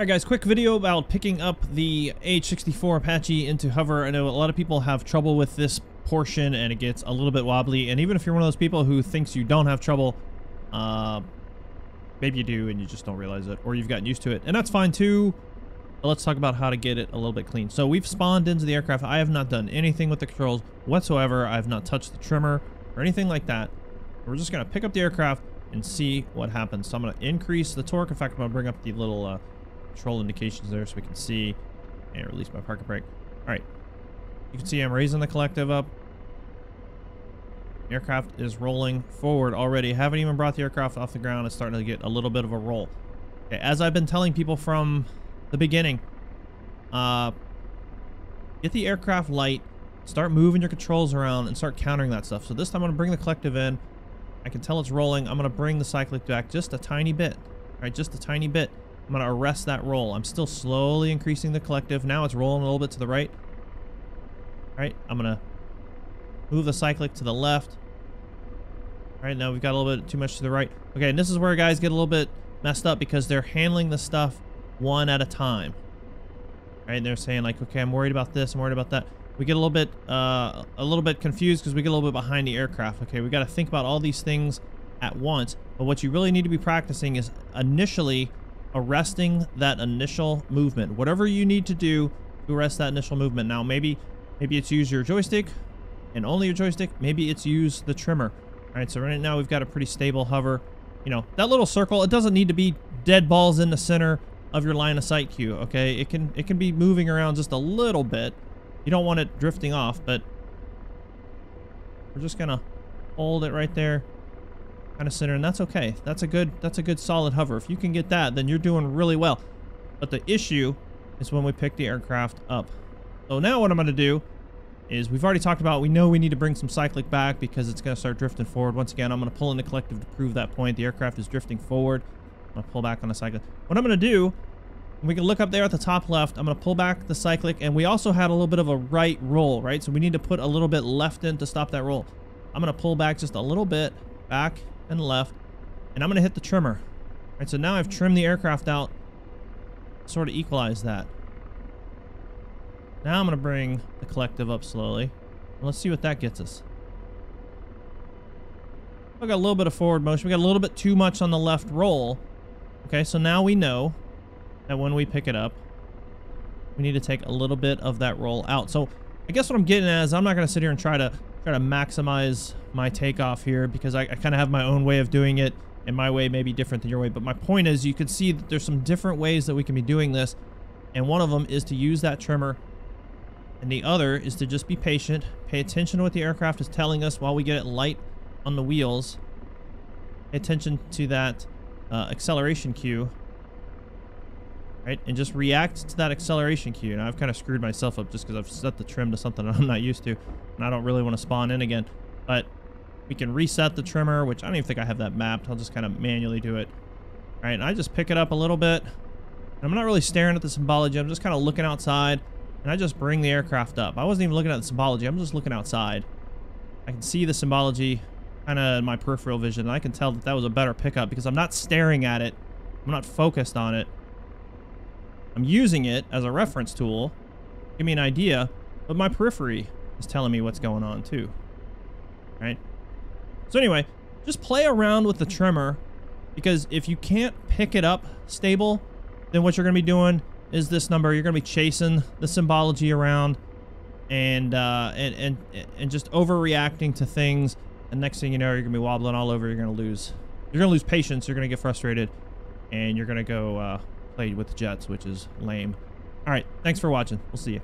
Alright guys, quick video about picking up the AH-64 Apache into hover. I know a lot of people have trouble with this portion and it gets a little bit wobbly. And even if you're one of those people who thinks you don't have trouble, uh, maybe you do and you just don't realize it or you've gotten used to it. And that's fine too. But let's talk about how to get it a little bit clean. So we've spawned into the aircraft. I have not done anything with the controls whatsoever. I have not touched the trimmer or anything like that. We're just going to pick up the aircraft and see what happens. So I'm going to increase the torque. In fact, I'm going to bring up the little... Uh, control indications there so we can see and release my parking brake. All right. You can see I'm raising the collective up. Aircraft is rolling forward already. Haven't even brought the aircraft off the ground. It's starting to get a little bit of a roll. Okay, as I've been telling people from the beginning, uh, get the aircraft light, start moving your controls around, and start countering that stuff. So this time I'm going to bring the collective in. I can tell it's rolling. I'm going to bring the cyclic back just a tiny bit. All right, just a tiny bit. I'm going to arrest that roll. I'm still slowly increasing the collective. Now it's rolling a little bit to the right. All right, I'm going to move the cyclic to the left. All right, now we've got a little bit too much to the right. Okay, and this is where guys get a little bit messed up because they're handling the stuff one at a time. Right, and they're saying like, okay, I'm worried about this, I'm worried about that. We get a little bit, uh, a little bit confused because we get a little bit behind the aircraft. Okay, we got to think about all these things at once. But what you really need to be practicing is initially arresting that initial movement. Whatever you need to do to arrest that initial movement. Now, maybe maybe it's use your joystick and only your joystick. Maybe it's use the trimmer. All right, so right now we've got a pretty stable hover. You know, that little circle, it doesn't need to be dead balls in the center of your line of sight cue, okay? It can it can be moving around just a little bit. You don't want it drifting off, but we're just gonna hold it right there kind of center, and that's okay. That's a good that's a good solid hover. If you can get that, then you're doing really well. But the issue is when we pick the aircraft up. So now what I'm going to do is we've already talked about we know we need to bring some cyclic back because it's going to start drifting forward. Once again, I'm going to pull in the collective to prove that point. The aircraft is drifting forward. I'm going to pull back on the cyclic. What I'm going to do, we can look up there at the top left. I'm going to pull back the cyclic, and we also had a little bit of a right roll, right? So we need to put a little bit left in to stop that roll. I'm going to pull back just a little bit back and left. And I'm going to hit the trimmer. All right, so now I've trimmed the aircraft out. Sort of equalize that. Now I'm going to bring the collective up slowly. Let's see what that gets us. We got a little bit of forward motion. We got a little bit too much on the left roll. Okay, so now we know that when we pick it up, we need to take a little bit of that roll out. So I guess what I'm getting at is I'm not going to sit here and try to try to maximize my takeoff here because I, I kind of have my own way of doing it and my way may be different than your way. But my point is you can see that there's some different ways that we can be doing this. And one of them is to use that trimmer. And the other is to just be patient. Pay attention to what the aircraft is telling us while we get it light on the wheels. Pay attention to that uh, acceleration cue right? And just react to that acceleration cue. Now, I've kind of screwed myself up just because I've set the trim to something I'm not used to, and I don't really want to spawn in again. But we can reset the trimmer, which I don't even think I have that mapped. I'll just kind of manually do it. All right, and I just pick it up a little bit. I'm not really staring at the symbology. I'm just kind of looking outside, and I just bring the aircraft up. I wasn't even looking at the symbology. I'm just looking outside. I can see the symbology kind of in my peripheral vision, and I can tell that that was a better pickup because I'm not staring at it. I'm not focused on it. I'm using it as a reference tool. Give me an idea, but my periphery is telling me what's going on too. Right? So anyway, just play around with the trimmer because if you can't pick it up stable, then what you're going to be doing is this number. You're going to be chasing the symbology around and, uh, and, and, and just overreacting to things. And next thing you know, you're going to be wobbling all over. You're going to lose, you're going to lose patience. You're going to get frustrated and you're going to go, uh, played with the Jets, which is lame. All right, thanks for watching. We'll see you.